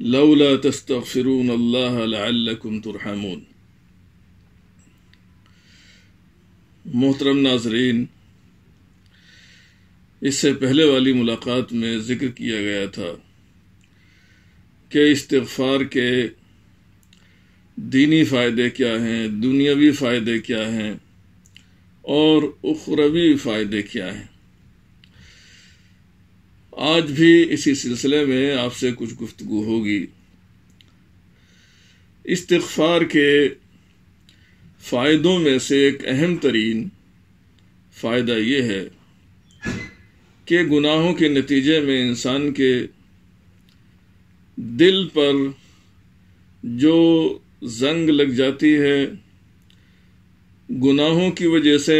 लौला तस्तगफिरून अल्लाह लअल्लकुम तुरहमून मोहतरम नाजरीन इससे पहले वाली मुलाकात में ज़िक्र किया गया था कि इस्तग़फ़ार के दीनी फ़ायदे क्या हैं दुनियावी फ़ायदे क्या हैं और उखरवी फ़ायदे क्या हैं आज भी इसी सिलसिले में आपसे कुछ गुफ्तगु होगी। इस्तग़फ़ार के फ़ायदों में से एक अहम तरीन फ़ायदा ये है कि गुनाहों के नतीजे में इंसान के दिल पर जो जंग लग जाती है, गुनाहों की वजह से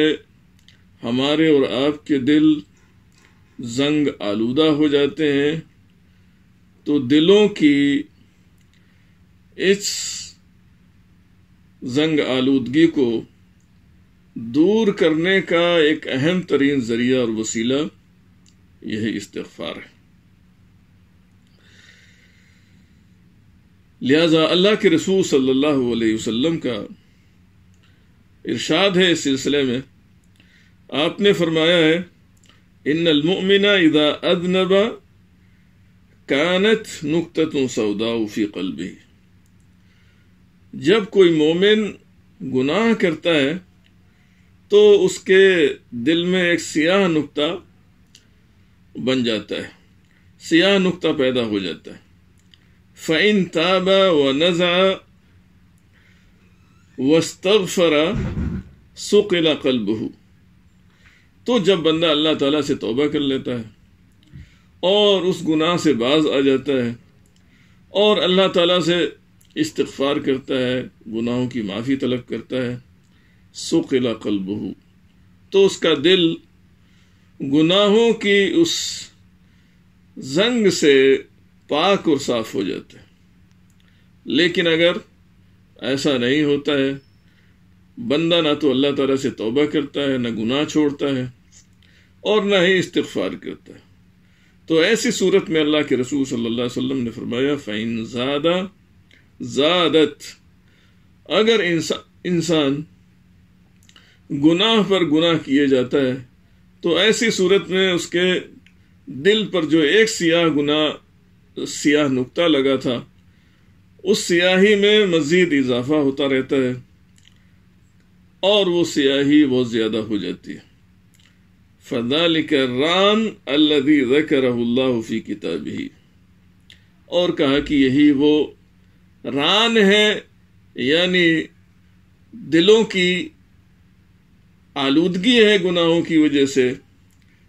हमारे और आपके दिल जंग आलूदा हो जाते हैं तो दिलों की इस जंग आलूदगी को दूर करने का एक अहम तरीन ज़रिया और वसीला यह इस्तफार है। लिहाजा अल्लाह के रसूल सल्लल्लाहु अलैहि वसल्लम का इरशाद है इस सिलसिले में। आपने फरमाया है इन अलमुमिना इदा अदनबा कानत नुकततों सौदा फ़ी कल्बी जब कोई मोमिन गुनाह करता है तो उसके दिल में एक सियाह नुक्ता बन जाता है सियाह नुक्ता पैदा हो जाता है फ़ैन ताबा व नज़ा वस्तगफरा सुकिला कल्बहू तो जब बंदा अल्लाह ताला से तौबा कर लेता है और उस गुनाह से बाज आ जाता है और अल्लाह ताला से इस्तगफार करता है, गुनाहों की माफ़ी तलब करता है, सुकिला कल्बहू। तो उसका दिल गुनाहों की उस जंग से पाक और साफ़ हो जाता है। लेकिन अगर ऐसा नहीं होता है, बंदा ना तो अल्लाह ताला से तौबा करता है, ना गुनाह छोड़ता है और ना ही इस्तगफार करता है। तो ऐसी सूरत में अल्लाह के रसूल सल्लल्लाहु अलैहि वसल्लम ने फरमाया फ़ैन ज़्यादा ज़्यादत अगर इंसान इंसान गुनाह पर गुनाह किए जाता है तो ऐसी सूरत में उसके दिल पर जो एक सियाह गुनाह, सियाह नुक्ता लगा था, उस सियाही में मजीद इजाफा होता रहता है और वो सियाही बहुत ज़्यादा हो जाती है। फदालिक रान अल्लदी ज़करहुल्लाह किताब ही और कहा कि यही वो रान है यानी दिलों की आलूदगी है गुनाहों की वजह से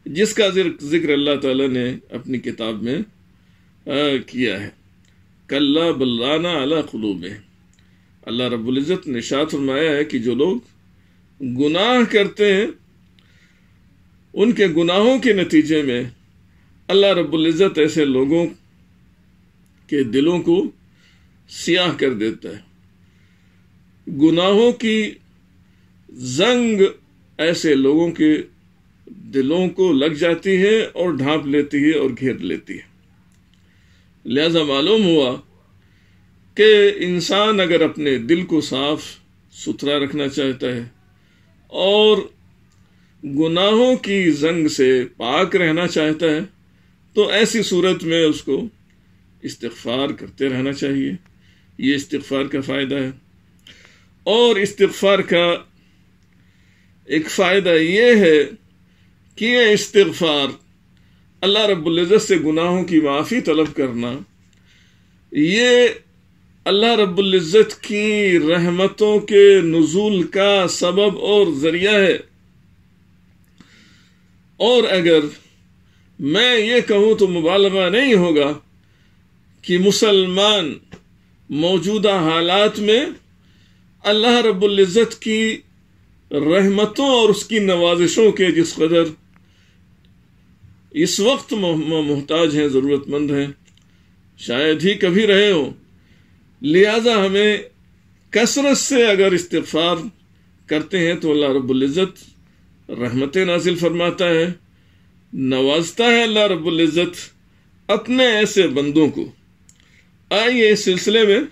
जिसका ज़िक्र अल्लाह ताला ने अपनी किताब में आ, किया है कल्ला बल्लाना अला खुलूब अल्लाह रब्बुल ने शाह फरमाया है कि जो लोग गुनाह करते हैं उनके गुनाहों के नतीजे में अल्लाह रब्बुल इज़्ज़त ऐसे लोगों के दिलों को सियाह कर देता है। गुनाहों की जंग ऐसे लोगों के दिलों को लग जाती है और ढांप लेती है और घेर लेती है। लिहाजा मालूम हुआ कि इंसान अगर अपने दिल को साफ़ सुथरा रखना चाहता है और गुनाहों की जंग से पाक रहना चाहता है तो ऐसी सूरत में उसको इस्तगफार करते रहना चाहिए। ये इस्तगफार का फ़ायदा है। और इस्तगफार का एक फ़ायदा ये है कि यह इस्तगफार अल्लाह रब्बुल से गुनाहों की माफ़ी तलब करना, ये अल्लाह रब्बुल इज़्ज़त की रहमतों के नजूल का सबब और ज़रिया है। और अगर मैं ये कहूँ तो मुबालगा नहीं होगा कि मुसलमान मौजूदा हालात में अल्लाह रब्बुल इज़्ज़त की रहमतों और उसकी नवाजिशों के जिस कदर इस वक्त मोहताज हैं, ज़रूरतमंद हैं, शायद ही कभी रहे हो, लिहाजा हमें कसरत से अगर इस्तफार करते हैं तो अल्लाह रब्बुल इज़्ज़त रहमत नाजिल फरमाता है, नवाजता है अल्लाह रब्बुल इज़्ज़त अपने ऐसे बंदों को। आइए इस सिलसिले में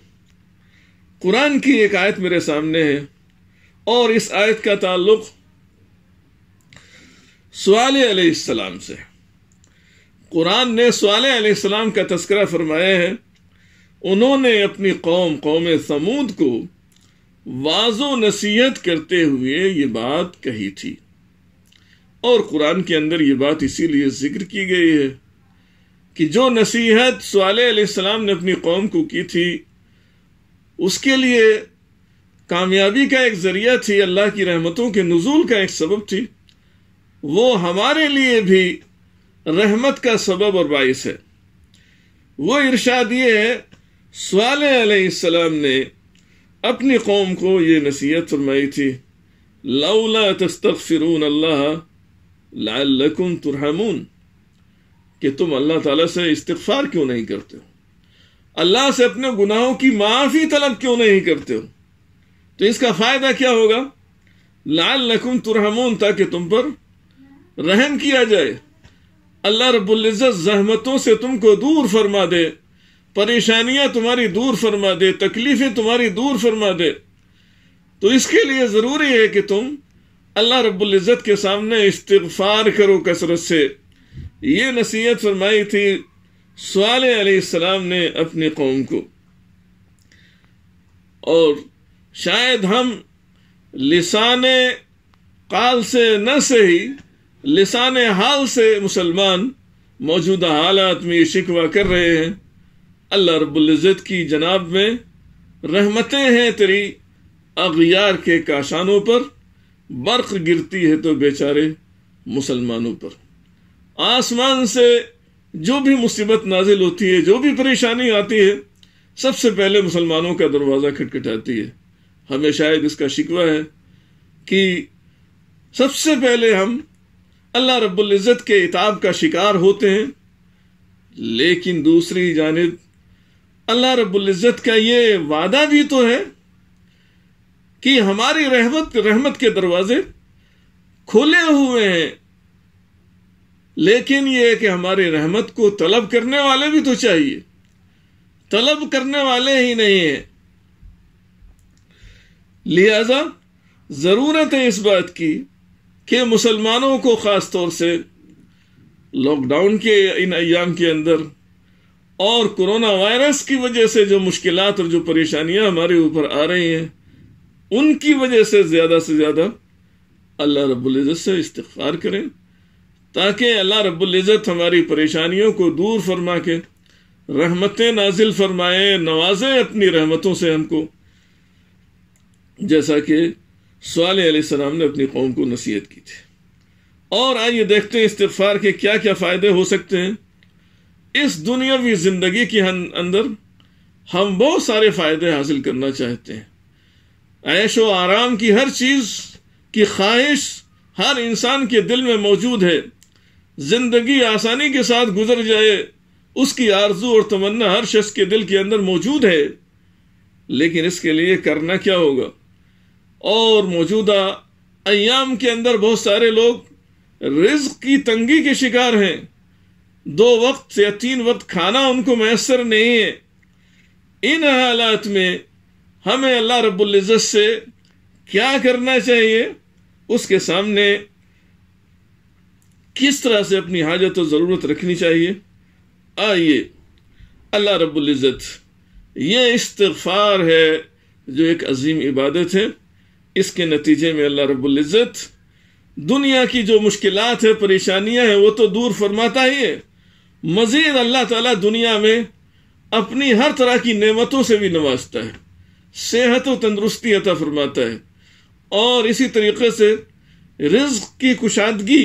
कुरान की एक आयत मेरे सामने है और इस आयत का ताल्लुक अलैहिस्सलाम से कुरान ने अलैहिस्सलाम का तस्करा फरमाया है, उन्होंने अपनी कौम कौम समूद को वाजो नसीहत करते हुए ये बात कही थी। और कुरान के अंदर ये बात इसीलिए ज़िक्र की गई है कि जो नसीहत सलाम ने अपनी कौम को की थी, उसके लिए कामयाबी का एक ज़रिया थी, अल्लाह की रहमतों के नजूल का एक सबब थी, वो हमारे लिए भी रहमत का सबब और बायस है। वो इरशाद ये है सलाम ने अपनी कौम को ये नसीहत फरमाई थी, लौला तस्तगफिरून अल्लाह लकुम तुरहमून, कि तुम अल्लाह ताला से इस्तफार क्यों नहीं करते हो? अल्लाह से अपने गुनाहों की माफ़ी तलब क्यों नहीं करते हो? तो इसका फ़ायदा क्या होगा? लाल लकुम तुरहमून, ताकि तुम पर रहम किया जाए। अल्लाह रबुल्ज़त जहमतों से तुमको दूर फरमा दे, परेशानियाँ तुम्हारी दूर फरमा दे, तकलीफें तुम्हारी दूर फरमा दे। तो इसके लिए ज़रूरी है कि तुम अल्लाह रब्बुल इज़्ज़त के सामने इस्तफार करो कसरत से। ये नसीहत फरमाई थी सलाम ने अपनी कौम को। और शायद हम लिसान काल से न से ही, लिसान हाल से मुसलमान मौजूदा हालात में शिकवा कर रहे हैं। अल्लाह रब्बुल्ज़त की जनाब में रहमतें हैं तेरी अगियार के काशानों पर। बर्फ़ गिरती है तो बेचारे मुसलमानों पर। आसमान से जो भी मुसीबत नाजिल होती है, जो भी परेशानी आती है, सबसे पहले मुसलमानों का दरवाज़ा खटखटाती है। हमें शायद इसका शिकवा है कि सबसे पहले हम अल्लाह रब्बुल इज़्ज़त के इताब का शिकार होते हैं, लेकिन दूसरी जानब अल्लाह रब्बुल इज़्ज़त का ये वादा भी तो है कि हमारी रहमत रहमत के दरवाजे खुले हुए हैं। लेकिन ये कि हमारी रहमत को तलब करने वाले भी तो चाहिए। तलब करने वाले ही नहीं है। लिहाजा ज़रूरत है इस बात की कि मुसलमानों को खास तौर से लॉकडाउन के, इन अयाम के अंदर और कोरोना वायरस की वजह से जो मुश्किल और जो परेशानियाँ हमारे ऊपर आ रही हैं उनकी वजह से ज़्यादा से ज़्यादा अल्लाह रब्बुल से इस्तफार करें, ताकि अल्लाह रब्बुल हमारी परेशानियों को दूर फरमा के, रहमतें नाजिल फरमाए, नवाजे अपनी रहमतों से हमको। जैसा कि सवाल सलाम ने अपनी कौम को नसीहत की थी। और आइए देखते हैं इस्तफार के क्या क्या फ़ायदे हो सकते हैं। इस दुनियावी ज़िंदगी के अंदर हम बहुत सारे फ़ायदे हासिल करना चाहते हैं। ऐशो आराम की हर चीज़ की ख्वाहिश हर इंसान के दिल में मौजूद है। ज़िंदगी आसानी के साथ गुजर जाए, उसकी आरज़ू और तमन्ना हर शख्स के दिल के अंदर मौजूद है। लेकिन इसके लिए करना क्या होगा? और मौजूदा अयाम के अंदर बहुत सारे लोग रिज्क की तंगी के शिकार हैं। दो वक्त या तीन वक्त खाना उनको मैसर नहीं है। इन हालात में हमें अल्लाह रब्बुल से क्या करना चाहिए? उसके सामने किस तरह से अपनी हाजत और ज़रूरत रखनी चाहिए? आइए, अल्लाह रब्बुल इज़्ज़त, ये इस्तफार है जो एक अजीम इबादत है। इसके नतीजे में अल्लाह रब्बुल दुनिया की जो मुश्किलात है, परेशानियाँ हैं, वो तो दूर फरमाता ही है। मजीद अल्लाह ताला दुनिया में अपनी हर तरह की नेमतों से भी नवाजता है। सेहत व तंदरुस्ती अता फरमाता है। और इसी तरीके से रिज्क की कुशादगी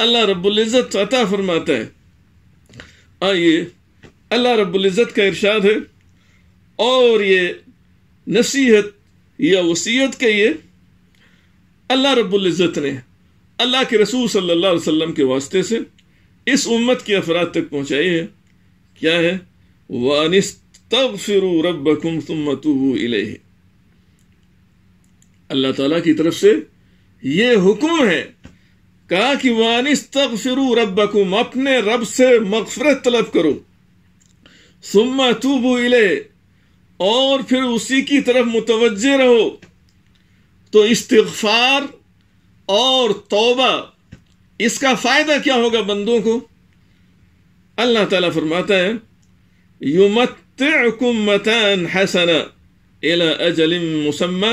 अल्लाह रब्बुल्ज़त अता फरमाता है। आइए, अल्लाह रब्बुल्ज़त का इरशाद है। और ये नसीहत, या वसीयत के ये अल्लाह रब्बुल इज़्ज़त ने अल्लाह के रसूल सल्लल्लाहु अलैहि वसल्लम के वास्ते से इस उम्मत के अफराद तक पहुंचाई है। क्या है? वानिस्तगफिरू रब्बकुम तुम तुबू इलैहि। अल्लाह ताला की तरफ़ से ये हुक्म है, कहा कि वानिस्तगफिरू रब्बकुम, अपने रब से मगफरत तलब करो। सुम्मा तुबू इले और फिर उसी की तरफ़ मुतवजे रहो। तो इस्तगफार और तौबा, इसका फ़ायदा क्या होगा बंदों को? अल्लाह ताला फरमाता है युमत्तिउकुम मतन हसना इला अजलिम मुसम्मा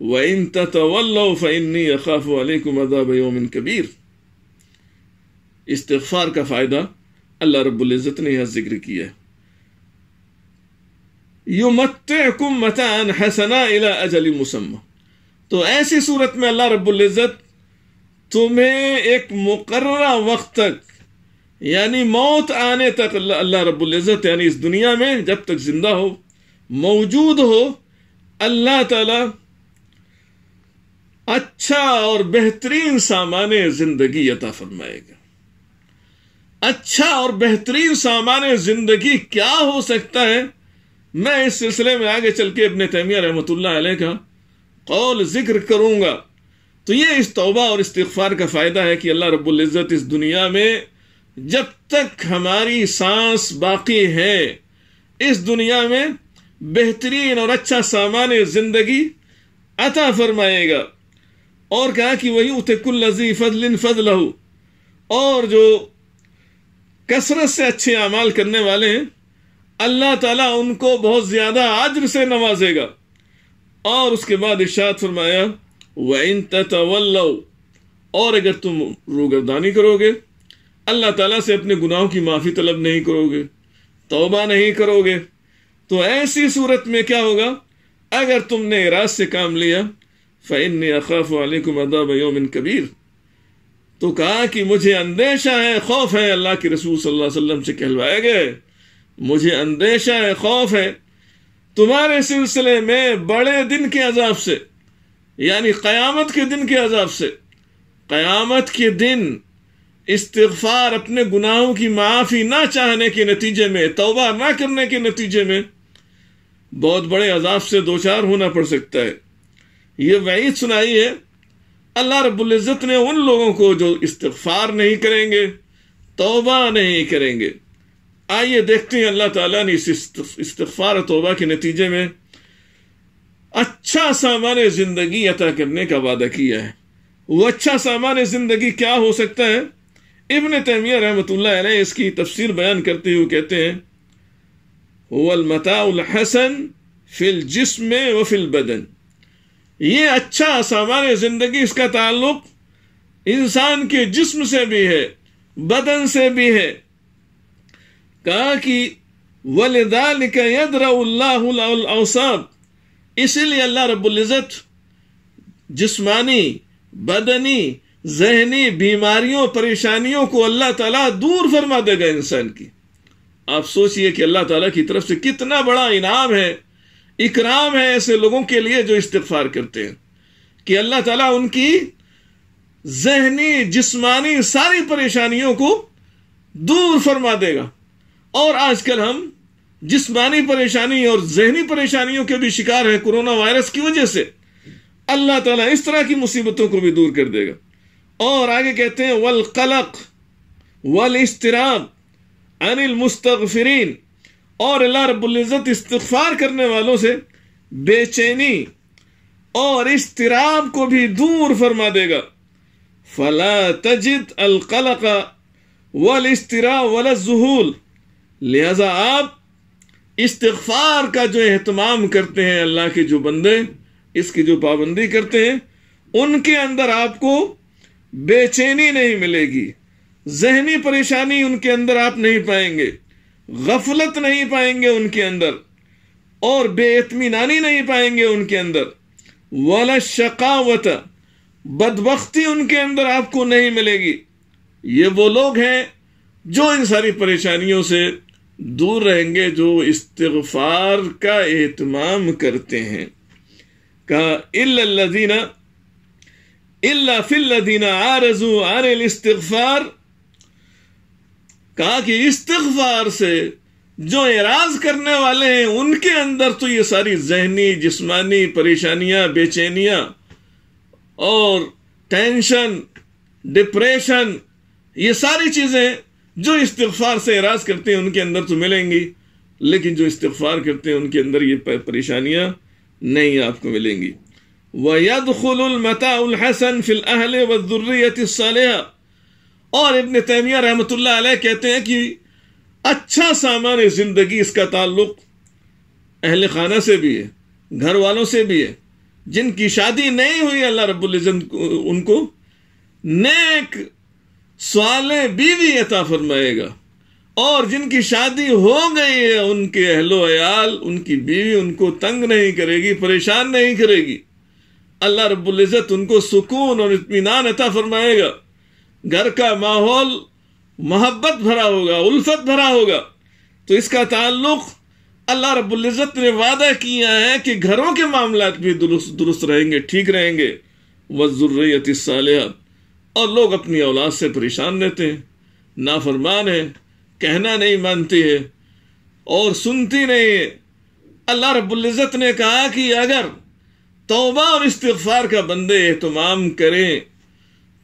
व इन ततवल्लौ फइन्नी अखाफु अलैकुम अज़ाब यौमिन कबीर इस्तिगफार का फ़ायदा अल्लाह रब्बुल इज़्ज़त ने यहाँ ज़िक्र किया है युमत्तिउकुम मतन हसना इला अजलिम मुसम्मा तो ऐसी सूरत में अल्लाह रब्बुल इज़्ज़त तुम्हें एक मुकर्रा वक्त तक यानी मौत आने तक अल्लाह रब्बुल इज़्ज़त, यानी इस दुनिया में जब तक ज़िंदा हो, मौजूद हो, अल्लाह ताला अच्छा और बेहतरीन सामान ज़िंदगी अता फरमाएगा। अच्छा और बेहतरीन सामान ज़िंदगी क्या हो सकता है? मैं इस सिलसिले में आगे चल के अपने तैमिया अलैह का कौल ज़िक्र करूँगा। तो ये इस तौबा और इस्तगफार का फ़ायदा है कि अल्लाह रब्बुल इज़्ज़त इस दुनिया में जब तक हमारी सांस बाकी है, इस दुनिया में बेहतरीन और अच्छा सामान ज़िंदगी अता फरमाएगा। और कहा कि वही उतकुल लजी फजलिन फजलहू, और जो कसरत से अच्छे अमाल करने वाले हैं, अल्लाह ताला उनको बहुत ज़्यादा आज्र से नवाजेगा। और उसके बाद इशाद फरमाया व इन तवल्लो और अगर तुम रूगरदानी करोगे अल्लाह ताला से अपने गुनाहों की माफ़ी तलब नहीं करोगे, तोबा नहीं करोगे। तो ऐसी सूरत में क्या होगा? अगर तुमने इराज से काम लिया फ़ैन अखाफ वालेकुम अदाब यौमिन कबीर। तो कहा कि मुझे अंदेशा है, खौफ है अल्लाह के रसूल सल्लल्लाहु अलैहि वसल्लम से कहलवाए गए। मुझे अंदेशा है, खौफ है। तुम्हारे सिलसिले में बड़े दिन के अजाब से, यानी कयामत के दिन के अजाब से, कयामत के दिन इस्तफार अपने गुनाहों की माफ़ी ना चाहने के नतीजे में, तोबा ना करने के नतीजे में बहुत बड़े अजाब से दो चार होना पड़ सकता है। ये वहीद सुनाई है, अल्लाह रबुल्ज़त ने उन लोगों को जो इस्तफार नहीं करेंगे, तोबा नहीं करेंगे। आइए देखते हैं, अल्लाह ताला ने इस इस्तफार तौबा के नतीजे में अच्छा सामान ज़िंदगी अता करने का वादा किया है। वो अच्छा सामान ज़िंदगी क्या हो सकता है? इबन तैमिया अलैह इसकी तफसीर बयान करते हुए कहते हैं वल हसन फिल जिस्म व फिल बदन. ये अच्छा सामान ज़िंदगी, इसका ताल्लुक इंसान के जिस्म से भी है, बदन से भी है। कहा कि वलदाल का यदरउल्लासाब इसीलिए अल्लाह रब्बुल इज़्ज़त जिस्मानी, बदनी जहनी बीमारियों, परेशानियों को अल्लाह ताला दूर फरमा देगा इंसान की। आप सोचिए कि अल्लाह ताला की तरफ़ से कितना बड़ा इनाम है, इकराम है ऐसे लोगों के लिए जो इस्तफार करते हैं, कि अल्लाह ताला उनकी जहनी, जिस्मानी सारी परेशानियों को दूर फरमा देगा। और आजकल हम जिस्मानी परेशानी और जहनी परेशानियों के भी शिकार है कोरोना वायरस की वजह से। अल्लाह ताला इस तरह की मुसीबतों को भी दूर कर देगा। और आगे कहते हैं, वल कलक, वल इस्तराब अनिल मुस्तफ़रीन और अल्लाह रब्बुल्ज़त इस्तफार करने वालों से, बेचैनी और इस्तराब को भी दूर फरमा देगा। फला तजिद अल कलक वल इस्तरा वल जुहूल। लिहाजा आप इस्तफार का जो एहतमाम करते हैं, अल्लाह के जो बंदे, इसकी जो पाबंदी करते हैं, उनके अंदर आपको बेचैनी नहीं मिलेगी। जहनी परेशानी उनके अंदर आप नहीं पाएँगे। गफलत नहीं पाएँगे उनके अंदर। और बेतमीनानी नहीं पाएँगे उनके अंदर। वाला शकावत, बदबख्ती उनके अंदर आपको नहीं मिलेगी। ये वो लोग हैं जो इन सारी परेशानियों से दूर रहेंगे, जो इस्तगफार का एहतमाम करते हैं। कहा, इल्लल्लज़ीना इल्ला फिल्लज़ीना आरज़ू आनिल इस्तगफार। कहा कि इस्तगफार से जो एराज करने वाले हैं, उनके अंदर तो ये सारी जहनी, जिस्मानी, परेशानियाँ, बेचैनियाँ और टेंशन, डिप्रेशन, ये सारी चीज़ें जो इस्तफार से एराज करते हैं, उनके अंदर तो मिलेंगी। लेकिन जो इस्तफार करते हैं, उनके अंदर ये परेशानियाँ नहीं आपको मिलेंगी। वयदुलमताहसन फिल अहल वजुर्रियत और इब्न तैमिया रहमत कहते हैं कि अच्छा सामान ज़िंदगी, इसका ताल्लुक अहल खाना से भी है घर वालों से भी है। जिनकी शादी नहीं हुई अल्लाह रब्बुल इज़्ज़त उनको नेक सवाले बीवी अता फरमाएगा। और जिनकी शादी हो गई है, उनके अहलो अयाल उनकी बीवी उनको तंग नहीं करेगी, परेशान नहीं करेगी। अल्लाह रब्बुल इज़्ज़त उनको सुकून और इत्मीनान अता फरमाएगा। घर का माहौल मोहब्बत भरा होगा, उल्फत भरा होगा। तो इसका ताल्लुक अल्लाह रब्बुल्ज़त ने वादा किया है कि घरों के मामला भी दुरुस्त दुरुस्त रहेंगे, ठीक रहेंगे। वजुर्रियत और लोग अपनी औलाद से परेशान रहते हैं, नाफरमान है, कहना नहीं मानती है और सुनती नहीं है। अल्लाह रब्बुल्ज़त ने कहा कि अगर तोबा और इस्तफार का बंदे एहतमाम करें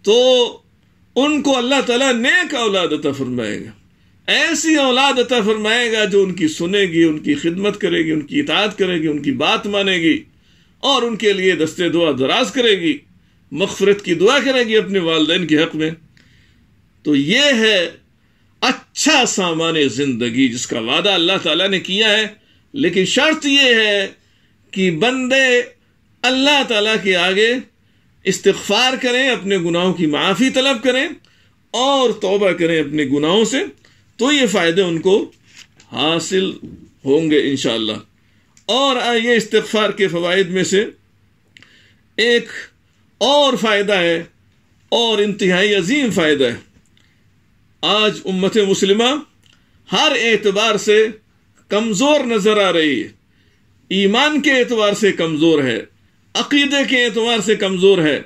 तो उनको अल्लाह ताला नेक औलाद अता फरमाएगा। ऐसी औलाद अता फरमाएगा जो उनकी सुनेगी, उनकी खिदमत करेगी, उनकी इतात करेगी, उनकी बात मानेगी और उनके लिए दस्ते दुआ दराज करेगी, मगफरत की दुआ करेगी अपने वालदेन के हक में। तो ये है अच्छा सामान ज़िंदगी जिसका वादा अल्लाह ताला ने किया है, लेकिन शर्त यह है कि बंदे अल्लाह ताला के आगे इस्तफार करें, अपने गुनाहों की माफ़ी तलब करें और तोबा करें अपने गुनाहों से तो ये फ़ायदे उनको हासिल होंगे इन और ये इस्तफार के फ़वाद में से एक और फ़ायदा है और इंतहाई अजीम फ़ायदा है। आज उम्मत मुसलिमा हर एतबार से कमज़ोर नज़र आ रही है। ईमान के एतबार से कमज़ोर है। अकीदे के एतबार से कमज़ोर है,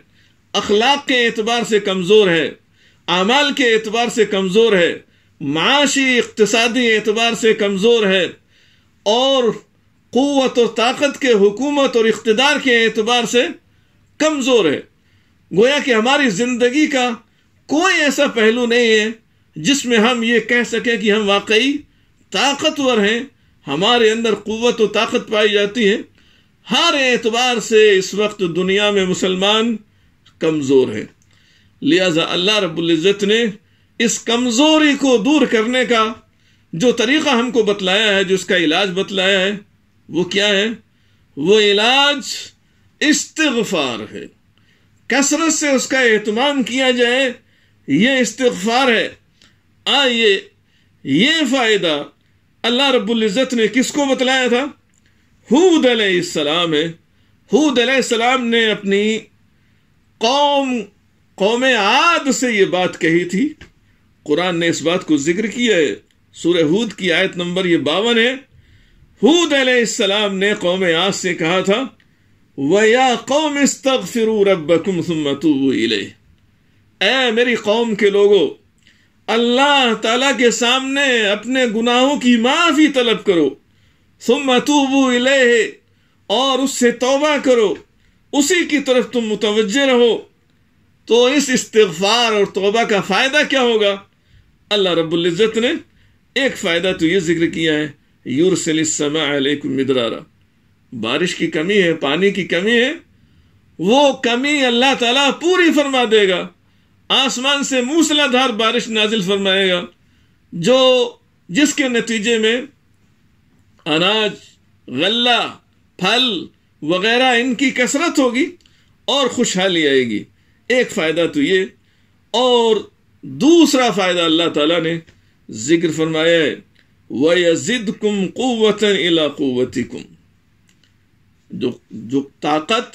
अखलाक के एतबार से कमज़ोर है अमाल के एतबार से कमज़ोर है, माशी इकतसादी एतबार से कमज़ोर है, और क़वत और ताकत के, हुकूमत और इकतदार के एतबार से कमज़ोर है। गोया कि हमारी ज़िंदगी का कोई ऐसा पहलू नहीं है, जिसमें हम ये कह सकें कि हम वाकई ताकतवर हैं, हमारे अंदर क़वत और ताकत पाई जाती है हर एतबार से इस वक्त दुनिया में मुसलमान कमज़ोर है। लिहाजा अल्लाह रब्ज़त ने इस कमज़ोरी को दूर करने का जो तरीक़ा हमको बतलाया है, जो इसका इलाज बतलाया है, वो क्या है? वो इलाज इस्तफार है। कसरत से उसका एहतमाम किया जाए, ये इस्तफार है। आइए, ये फ़ायदा अल्लाह रब्ज़त ने किसको बतलाया था? हूद सलाम है। हूद सलाम ने अपनी कौम कौम आद से ये बात कही थी। कुरान ने इस बात को ज़िक्र किया है। सूर्य हूद की आयत नंबर ये बावन है। हूद सलाम ने कौम आद से कहा था, वया कौम इस्तगफिरू रब्बकुम सुम्मा तूबू ए मेरी कौम के लोगों, अल्लाह ताला के सामने अपने गुनाहों की माफ़ी तलब करो। सुमतूबू इले और उससे तौबा करो। उसी की तरफ़ तुम मुतवजह रहो। तो इस इस्तफार और तौबा का फ़ायदा क्या होगा? अल्लाह रब्ज़त ने एक फ़ायदा तो ये ज़िक्र किया है यूरसलकुम मिदरारा। बारिश की कमी है, पानी की कमी है, वो कमी अल्लाह ताला पूरी फरमा देगा। आसमान से मूसलाधार बारिश नाजिल फरमाएगा, जो जिसके नतीजे में अनाज, गल्ला, फल वगैरह इनकी कसरत होगी और खुशहाली आएगी। एक फ़ायदा तो ये और दूसरा फ़ायदा अल्लाह ताला ने ज़िक्र फरमाया है वजिद कुम कुतन इला कुम जो जो ताकत,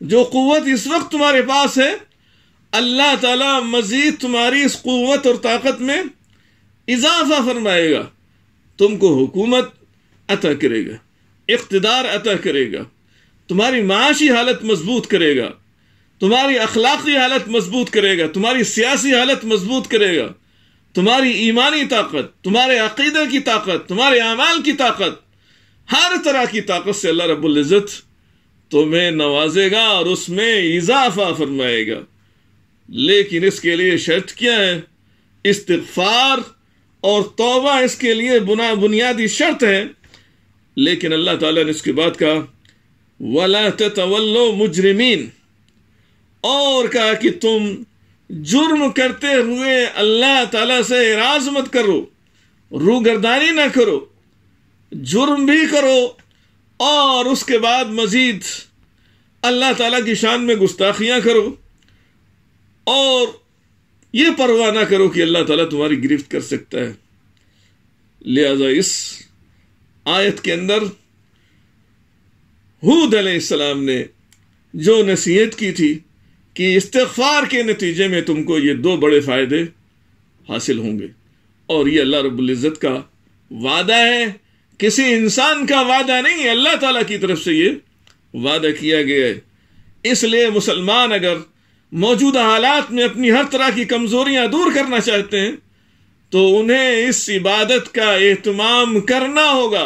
जो कुत इस वक्त तुम्हारे पास है, अल्लाह ताला मजीद तुम्हारी इस कुत और ताकत में इजाफा फरमाएगा। तुमको हुकूमत अता करेगा। इकतदार अता करेगा। तुम्हारी माशी हालत मज़बूत करेगा। तुम्हारी अखलाकी हालत मज़बूत करेगा। तुम्हारी सियासी हालत मज़बूत करेगा। तुम्हारी ईमानी ताकत, तुम्हारे अकीदे की ताकत, तुम्हारे अमाल की ताकत, हर तरह की ताकत से अल्लाह रब्बुल इज़्ज़त तुम्हें नवाजेगा और उसमें इजाफा फरमाएगा। लेकिन इसके लिए शर्त क्या है? इस्तफार और तौबा इसके लिए बुना बुनियादी शर्त है। लेकिन अल्लाह ताला ने इसके बाद कहा, वला तवल्लो मुजरिमीन. और कहा कि तुम जुर्म करते हुए अल्लाह ताला से इराज मत करो रूगरदानी ना करो, जुर्म भी करो, और उसके बाद मजीद अल्लाह ताला की शान में गुस्ताखियाँ करो, और ये परवाह ना करो कि अल्लाह ताला तुम्हारी गिरफ्त कर सकता है। लिहाजा इस आयत के अंदर हूद अलैहिस्सलाम ने जो नसीहत की थी कि इस्तफार के नतीजे में तुमको ये दो बड़े फ़ायदे हासिल होंगे। और ये अल्लाह रब्बुल इज़्ज़त का वादा है। किसी इंसान का वादा नहीं है अल्लाह ताला की तरफ़ से ये वादा किया गया है। इसलिए मुसलमान अगर मौजूदा हालात में अपनी हर तरह की कमजोरियाँ दूर करना चाहते हैं तो उन्हें इस इबादत का एहतमाम करना होगा।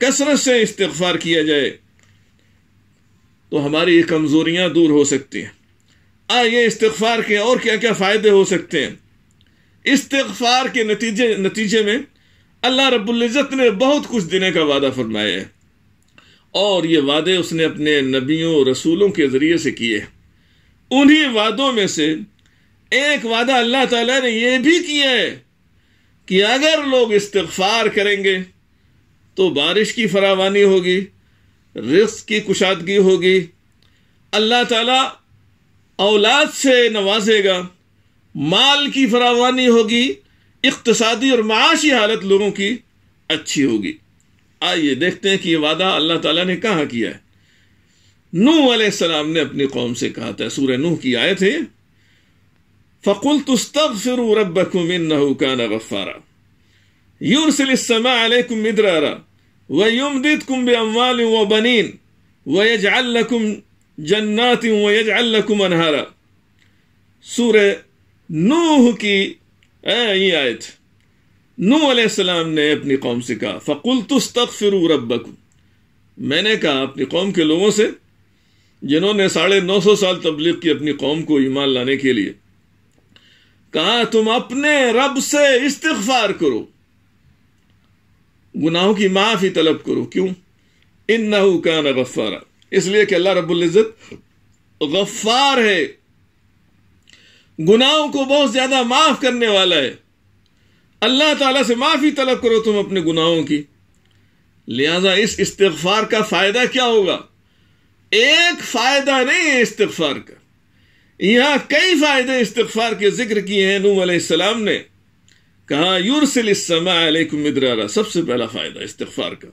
कसरत से इस्तफार किया जाए तो हमारी ये कमजोरियाँ दूर हो सकती हैं। आइए इस्तफार के और क्या क्या फ़ायदे हो सकते हैं? इस्तफार के नतीजे नतीजे में अल्लाह रब्बुल इज़्ज़त ने बहुत कुछ देने का वादा फरमाया है। और ये वादे उसने अपने नबियों, रसूलों के ज़रिए से किए उन्हीं वादों में से एक वादा अल्लाह ताला ने यह भी किया है कि अगर लोग इस्तफार करेंगे तो बारिश की फरावानी होगी, रिस्क की कुशादगी होगी। अल्लाह ताला औलाद से नवाजेगा, माल की फरावानी होगी, इकतसादी और माशी हालत लोगों की अच्छी होगी। आइए देखते हैं कि ये वादा अल्लाह ताला ने कहा किया है। नूह सलाम ने अपनी कौम से कहा था सूर्य नूह की आयत है फ़कुल तुस्तगफिरु रब्बकुम इन्नहु कान गफ्फारा युरसिल अलैकुम मिदरारा व युमदिदकुम बिअमवाल व बनीन व यजअल लकुम जन्नात व यजअल लकुम अनहारा सूरह नूह की ये आयत नूह सलाम ने अपनी कौम से कहा फ़कुल तुस्तगफिरु रब्बकुम मैंने कहा अपनी कौम के लोगों से जिन्होंने साढ़े नौ सौ साल तबलीग की अपनी कौम को ईमान लाने के लिए कहा, तुम अपने रब से इस्तफार करो। गुनाहों की माफ़ी तलब करो। क्यों? इन नहू का न गफ्फारा। इसलिए कि अल्लाह रब्बुल इज़्ज़त गफ्फार है। गुनाहों को बहुत ज़्यादा माफ़ करने वाला है। अल्लाह ताला से माफ़ी तलब करो तुम अपने गुनाहों की। लिहाजा इस इस्तफार का फ़ायदा क्या होगा? एक फ़ायदा नहीं है इस्तफार का। यहाँ कई फ़ायदे इस्तफार के ज़िक्र किए हैं, नूह सलाम ने। कहा यूरसलकुम मिदरारा सबसे पहला फ़ायदा इस्तफार का।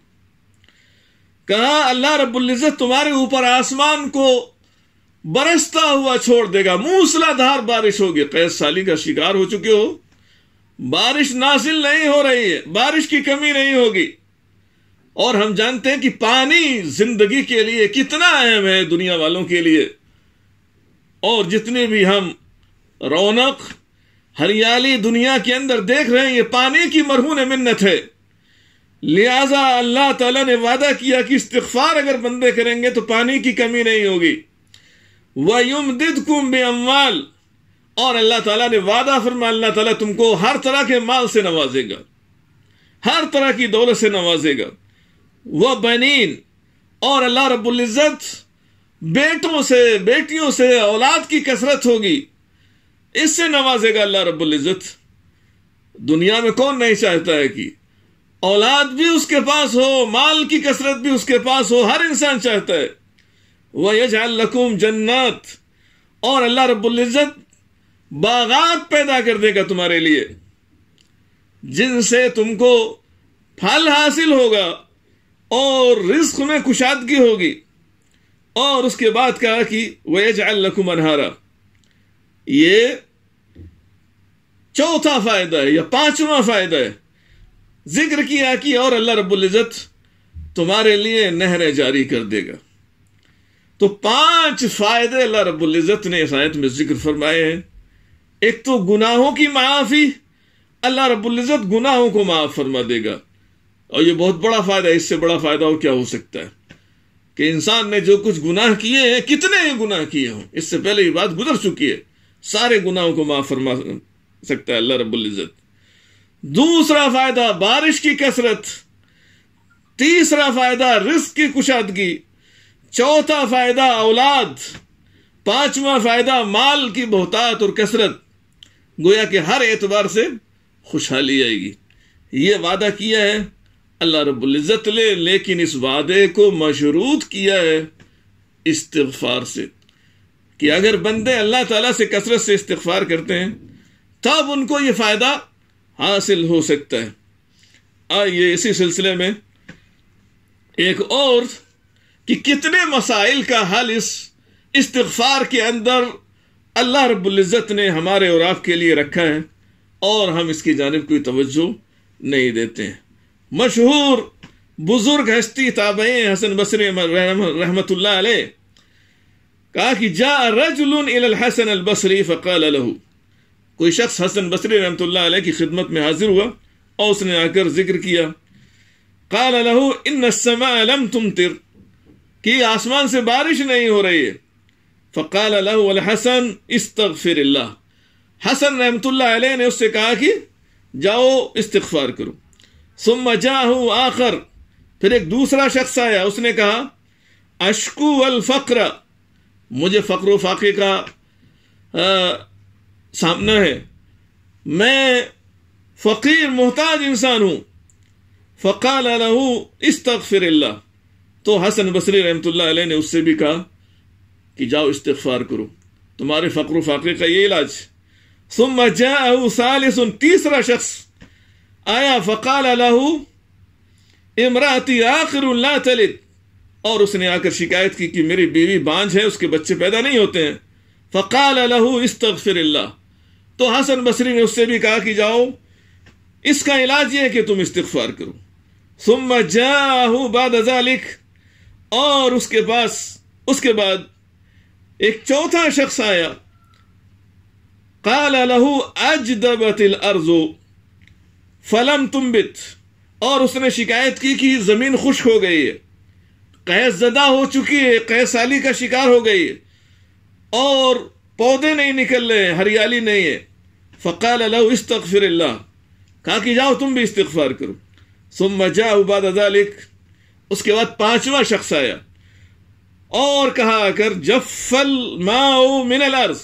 कहा, अल्लाह रब्बुल्ज़त तुम्हारे ऊपर आसमान को बरसता हुआ छोड़ देगा। मूसलाधार बारिश होगी। कैद साली का शिकार हो चुके हो। बारिश नासिल नहीं हो रही है। बारिश की कमी नहीं होगी। और हम जानते हैं कि पानी ज़िंदगी के लिए कितना अहम है दुनिया वालों के लिए। और जितने भी हम रौनक, हरियाली दुनिया के अंदर देख रहे हैं, ये पानी की मरहून मिन्नत है। लिहाजा अल्लाह ताला ने वादा किया कि इस्तफार अगर बंदे करेंगे तो पानी की कमी नहीं होगी। वयुम दिद कुम बे अमवाल और अल्लाह ताला ने वादा फरमा, अल्लाह ताला तुमको हर तरह के माल से नवाजेगा। हर तरह की दौलत से नवाजेगा। वह बनीन। और अल्लाह रब्बुल इज़्ज़त बेटों से, बेटियों से औलाद की कसरत होगी। इससे नवाजेगा अल्लाह रब्बुल इज़्ज़त। दुनिया में कौन नहीं चाहता है कि औलाद भी उसके पास हो, माल की कसरत भी उसके पास हो, हर इंसान चाहता है। वह यजअल लकुम जन्नत। और अल्लाह रब्बुल इज़्ज़त बागात पैदा कर देगा तुम्हारे लिए। जिनसे तुमको फल हासिल होगा और रिस्क में कुशादगी होगी। और उसके बाद कहा कि वेज लकुम अनहारा। ये चौथा फ़ायदा है, या पांचवा फ़ायदा है। ज़िक्र किया कि और अल्लाह रब्बुल इज़्ज़त तुम्हारे लिए नहरें जारी कर देगा। तो पाँच फ़ायदे अल्लाह रब्बुल इज़्ज़त ने इस आयत में ज़िक्र फरमाए हैं। एक तो गुनाहों की माफ़ी, अल्लाह रब्बुल इज़्ज़त गुनाहों को माफ़ फरमा देगा। और ये बहुत बड़ा फ़ायदा है, इससे बड़ा फ़ायदा और क्या हो सकता है? कि इंसान ने जो कुछ गुनाह किए हैं, कितने ही गुनाह किए हों? इससे पहले ये बात गुजर चुकी है। सारे गुनाहों को माफ़ फरमा सकता है अल्लाह रब्बुल इज़्ज़त। दूसरा फ़ायदा, बारिश की कसरत। तीसरा फ़ायदा, रिस्क की कुशादगी। चौथा फ़ायदा, औलाद। पांचवा फ़ायदा, माल की बहुतात और कसरत। गोया के हर एतबार से खुशहाली आएगी। ये वादा किया है अल्लाह रब्बुल इज़्ज़त ले लेकिन इस वादे को मशरूत किया है इस्तफार से, कि अगर बंदे अल्लाह ताला से कसरत से इस्तफार करते हैं, तब उनको ये फ़ायदा हासिल हो सकता है। आइए इसी सिलसिले में एक और, कि कितने मसाइल का हल इस इस्तफार के अंदर अल्लाह रब्बुल इज़्ज़त ने हमारे और आपके लिए रखा है, और हम इसकी जानब कोई तवज्जो नहीं देते हैं। मशहूर बुज़ुर्ग हस्ती ताबई हसन बसरी रहमत कहा कि, जा रजुल हसन अल बसरी फ़काल लहू। कोई शख्स हसन बसरी रहमत की खिदमत में हाजिर हुआ और उसने आकर ज़िक्र किया। काल लहू इन लम तुम तिर कि, आसमान से बारिश नहीं हो रही है। फ़काल हसन इस्तफिर हसन रहमत ने उससे कहा कि, जाओ इस्तफार करो। सुम जाहू आखर। फिर एक दूसरा शख्स आया उसने कहा अशकू अल फ़क्र। मुझे फ़क्र फाके का आ, सामना है। मैं फ़कीर मोहताज इंसान हूँ। फ़काल लहू इस्तफिर तो हसन बसरी रहमत ने उससे भी कहा कि जाओ इस्तफार करो। तुम्हारे फ़क्र फाके का ये इलाज। सुम जाहू सालिस तीसरा शख्स। आया, फ़काल लहू, इमराती आखिर तलित और उसने आकर शिकायत की कि मेरी बीवी बांझ है, उसके बच्चे पैदा नहीं होते हैं। फ़काल लहू इस्तफिर तो हसन बसरी ने उससे भी कहा कि जाओ, इसका इलाज यह है कि तुम इस्तफार करो। सुम जाहू बाद लिख और उसके पास, उसके बाद एक चौथा शख्स आया। काला लहू अजदबतिल अर्जो। फलम तुम तुम्बित। और उसने शिकायत की कि ज़मीन खुश्क हो गई है। कैस जदा हो चुकी है कैसाली का शिकार हो गई है। और पौधे नहीं निकल रहे हैं, हरियाली नहीं है। फ़काल अल्लाह इस्तफिर कहा कि जाओ तुम भी इस्तफार करो। सुम मज़ा उबाद अदालिक उसके बाद पांचवा शख्स आया। और कहा कर जफल माओ मिनल अर्ज़।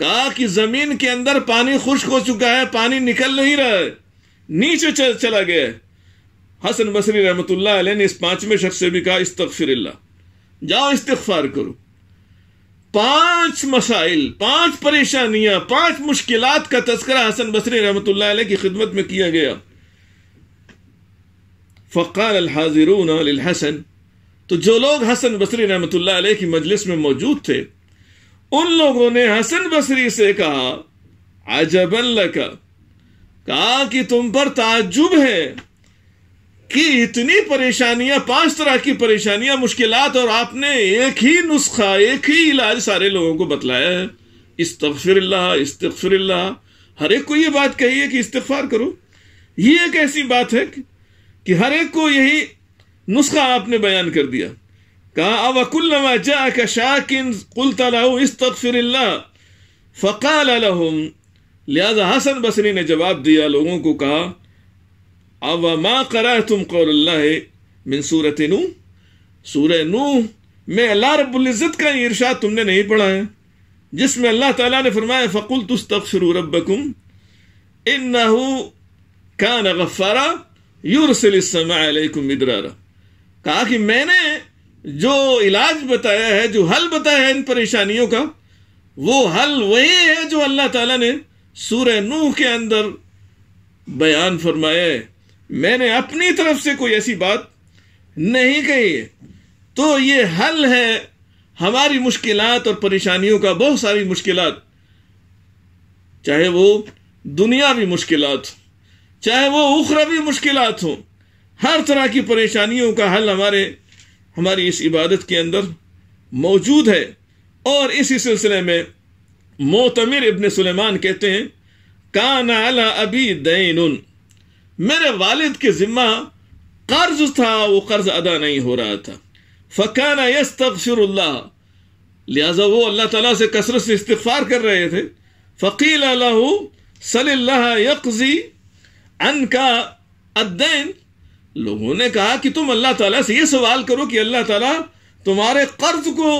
कहा कि ज़मीन के अंदर पानी खुश्क हो चुका है, पानी निकल नहीं रहा है। नीचे चल, चला गया हसन बसरी रहमत ने इस पाँचवें शख्स से भी कहा इस्तफिर जाओ इस्तफार करो। पाँच मसाइल पाँच परेशानियाँ पाँच मुश्किलात का तस्करा हसन बसरी रहमत की खिदमत में किया गया। फ़काल हाजिरून हसन तो जो लोग हसन बसरी रहमत की मजलिस में मौजूद थे उन लोगों ने हसन बसरी से कहा अजबन लका। कहा कि तुम पर ताजुब है कि इतनी परेशानियाँ, पाँच तरह की परेशानियाँ, मुश्किलात, और आपने एक ही नुस्खा, एक ही इलाज सारे लोगों को बतलाया है। इस्तफिर इस्तफिर हर एक को यह बात कही है कि इस्तफार करो। ये एक ऐसी बात है कि हर एक को यही नुस्खा आपने बयान कर दिया। कहा अवकुल्लमा जा का शाकिन, कुलता इस्तफिर फ़काल लिहाजा हसन बसरी ने जवाब दिया, लोगों को कहा अब मा करा तुम कौल मिन सूरत नू सूर नू में अल्लाह रब्बुल्ज़त का इरशाद तुमने नहीं पढ़ा है, जिसमें अल्लाह ताला ने फरमाया, फ़कुल तुस्तगफिरू रब्बकुम, इन्नहु कान गफ़ारा युरसिलकुम मिदरारा. कहा कि मैंने जो इलाज बताया है, जो हल बताया है इन परेशानियों का, वो हल वही है जो अल्लाह ताला ने सूर्य नूह के अंदर बयान फरमाया मैंने अपनी तरफ़ से कोई ऐसी बात नहीं कही है। तो ये हल है हमारी मुश्किलात और परेशानियों का बहुत सारी मुश्किलात। चाहे वो दुनियावी मुश्किलात, चाहे वो उखरवी मुश्किलात हों, हर तरह की परेशानियों का हल हमारे, हमारी इस इबादत के अंदर मौजूद है। और इसी सिलसिले में मोतमिर इब्न सुलेमान कहते हैं, कान अला अबी दैन मेरे वालिद के जिम्मा कर्ज था, वो कर्ज अदा नहीं हो रहा था। फ़काना यस्तगफिरुल्लाह। लिहाजा वो अल्लाह ताला से कसरत से इस्तगफार कर रहे थे। फ़कील लहू सल्लाह यकजी अन का अद्दैन। लोगों ने कहा कि तुम अल्लाह ताला से ये सवाल करो कि अल्लाह ताला तुम्हारे कर्ज को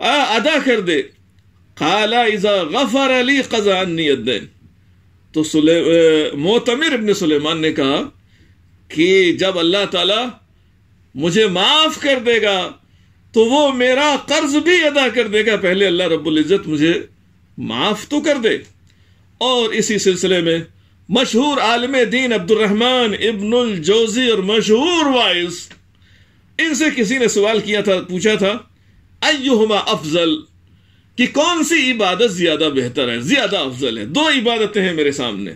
अदा कर दे। काला इज़ा गफर अली तो मोतमिर इब्न सुलेमान ने कहा कि जब अल्लाह ताला मुझे माफ़ कर देगा तो वो मेरा कर्ज भी अदा कर देगा पहले अल्लाह रब्बुल इज़्ज़त मुझे माफ़ तो कर दे और इसी सिलसिले में मशहूर आलम दीन अब्दुलरहमान इब्नुल जोजी और मशहूर वाइस इनसे किसी ने सवाल किया था पूछा था अयुमा अफजल कि कौन सी इबादत ज़्यादा बेहतर है, ज़्यादा अफजल है? दो इबादतें हैं मेरे सामने।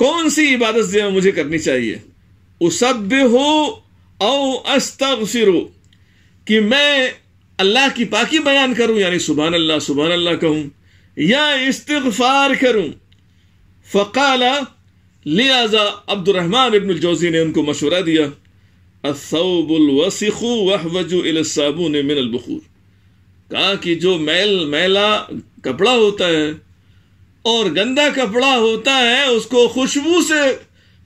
कौन सी इबादत मुझे करनी चाहिए? उसब हो औ कि मैं अल्लाह की पाकी बयान करूँ, यानी सुबह अल्लाह सुबह अल्लाह कहूँ, या इस्तफार करूँ। फ़काला लियाजा अब्दुलरहमान इब्न जोजी ने उनको मशवरा दिया असौबुलवसिखु वहवजु इलसाबुन मिन अलबखूर कहा कि जो मैल, मैला कपड़ा होता है और गंदा कपड़ा होता है, उसको खुशबू से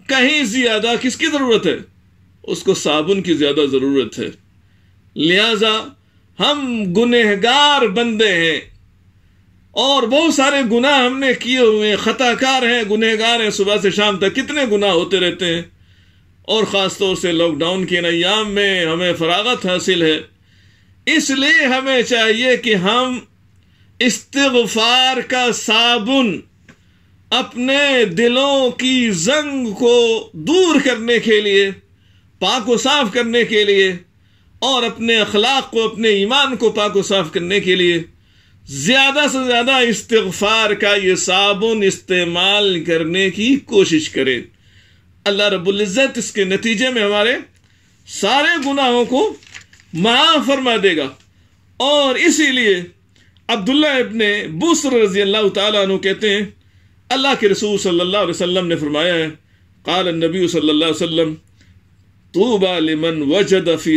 कहीं ज़्यादा किसकी ज़रूरत है? उसको साबुन की ज़्यादा ज़रूरत है। लिहाजा हम गुनहगार बंदे हैं और बहुत सारे गुनाह हमने किए हुए हैं। खताकार हैं, गुनहगार हैं। सुबह से शाम तक कितने गुनाह होते रहते हैं। और ख़ास तौर से लॉकडाउन के नयाम में हमें फरागत हासिल है। इसलिए हमें चाहिए कि हम इस्तगफार का साबुन अपने दिलों की जंग को दूर करने के लिए, पाक को साफ़ करने के लिए, और अपने अखलाक को, अपने ईमान को पाक को साफ़ करने के लिए ज़्यादा से ज़्यादा इस्तगफार का ये साबुन इस्तेमाल करने की कोशिश करें। अल्लाह रब्बुल इज़्ज़त इसके नतीजे में हमारे सारे गुनाहों को माफ़ फरमा देगा। और इसीलिए अब्दुल्ला इब्ने बुसर रज़ी अल्लाह तु कहते हैं, अल्लाह के रसूल सल्लल्लाहु अलैहि वसल्लम ने फरमाया है, काल नबी सल्लल्लाहु अलैहि वसल्लम, तूबा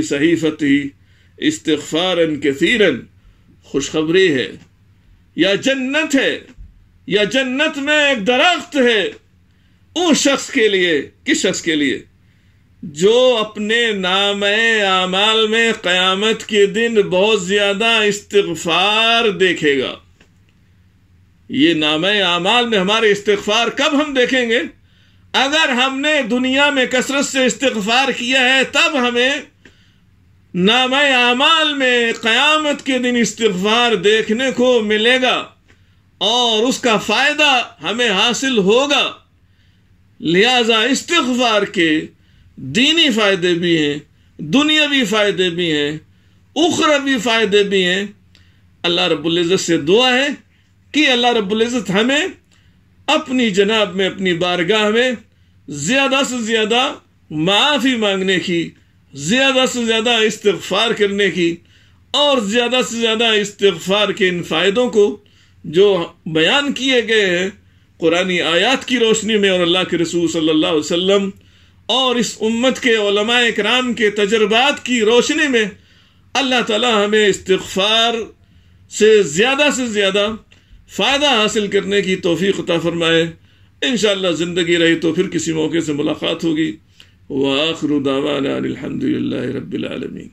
सहीफती इस्तगफारन कसीरन, खुशखबरी है, या जन्नत है, या जन्नत में एक दरख्त है, उस शख्स के लिए, किस शख्स के लिए? जो अपने नाम आमाल में कयामत के दिन बहुत ज़्यादा इस्तफार देखेगा। ये नाम आमाल में हमारे इस्तफार कब हम देखेंगे? अगर हमने दुनिया में कसरत से इस्तगफार किया है, तब हमें नाम आमाल में क़यामत के दिन इस्तफार देखने को मिलेगा और उसका फ़ायदा हमें हासिल होगा। लिहाजा इस्तगफार के दीनी फ़ायदे भी हैं, दुनियावी फ़ायदे भी हैं, उखरवी फ़ायदे भी हैं। अल्लाह रब्बुल से दुआ है कि अल्लाह रब्बुल हमें अपनी जनाब में, अपनी बारगाह में ज़्यादा से ज़्यादा माफ़ी मांगने की, ज़्यादा से ज़्यादा इस्तफार करने की और ज़्यादा से ज़्यादा इस्तफार के इन फ़ायदों को जो बयान किए गए हैं, कुरानी आयात की रोशनी में और अल्लाह के रसूल सल्लल्लाहु अलैहि वसल्लम और इस उम्मत के कराम के तजर्बात की रोशनी में अल्लाह ताला हमें इस्तफार से ज़्यादा से ज़्यादा फ़ायदा हासिल करने की तोफ़ी अता फरमाए। इन ज़िंदगी रही तो फिर किसी मौके से मुलाकात होगी। वाखरुदावान रबालमीन